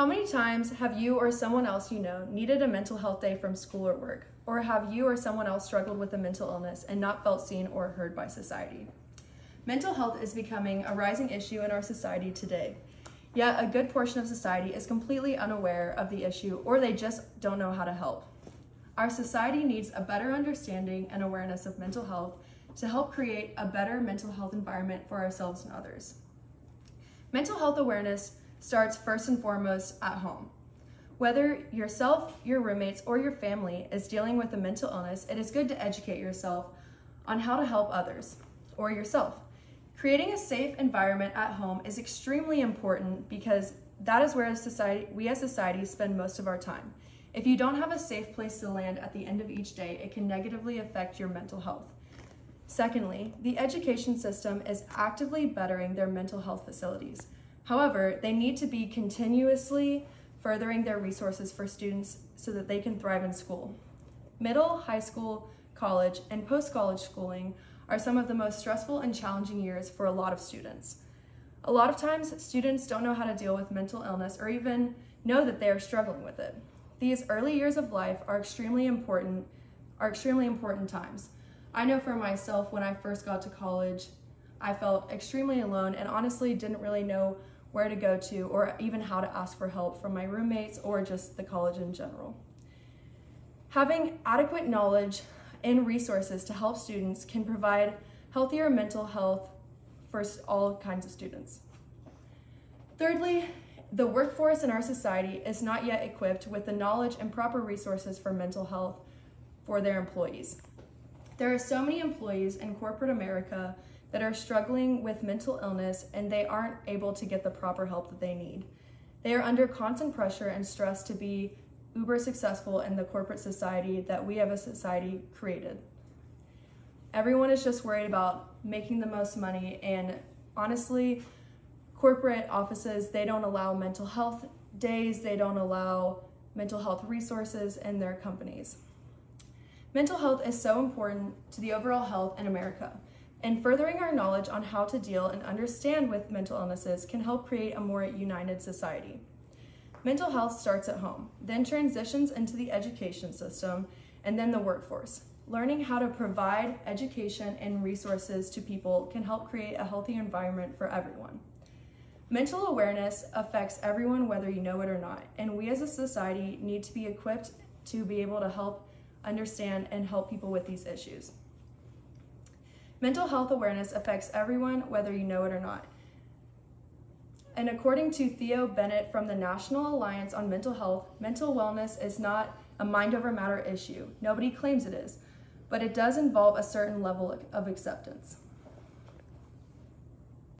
How many times have you or someone else you know needed a mental health day from school or work? Or have you or someone else struggled with a mental illness and not felt seen or heard by society? Mental health is becoming a rising issue in our society today. Yet a good portion of society is completely unaware of the issue or they just don't know how to help. Our society needs a better understanding and awareness of mental health to help create a better mental health environment for ourselves and others. Mental health awareness starts first and foremost at home. Whether yourself, your roommates, or your family is dealing with a mental illness, it is good to educate yourself on how to help others or yourself. Creating a safe environment at home is extremely important because that is where society, we as society spend most of our time. If you don't have a safe place to land at the end of each day, it can negatively affect your mental health. Secondly, the education system is actively bettering their mental health facilities. However, they need to be continuously furthering their resources for students so that they can thrive in school. Middle, high school, college, and post-college schooling are some of the most stressful and challenging years for a lot of students. A lot of times, students don't know how to deal with mental illness or even know that they are struggling with it. These early years of life are extremely important, are extremely important times. I know for myself, when I first got to college, I felt extremely alone and honestly didn't really know where to go to, or even how to ask for help from my roommates or just the college in general. Having adequate knowledge and resources to help students can provide healthier mental health for all kinds of students. Thirdly, the workforce in our society is not yet equipped with the knowledge and proper resources for mental health for their employees. There are so many employees in corporate America that are struggling with mental illness and they aren't able to get the proper help that they need. They are under constant pressure and stress to be uber successful in the corporate society that we have a society created. Everyone is just worried about making the most money and honestly, corporate offices, they don't allow mental health days, they don't allow mental health resources in their companies. Mental health is so important to the overall health in America and furthering our knowledge on how to deal and understand with mental illnesses can help create a more united society. Mental health starts at home, then transitions into the education system, and then the workforce. Learning how to provide education and resources to people can help create a healthy environment for everyone. Mental awareness affects everyone whether you know it or not, and we as a society need to be equipped to be able to help understand and help people with these issues. Mental health awareness affects everyone, whether you know it or not. And according to Theo Bennett from the National Alliance on Mental Health, mental wellness is not a mind over matter issue. Nobody claims it is, but it does involve a certain level of acceptance.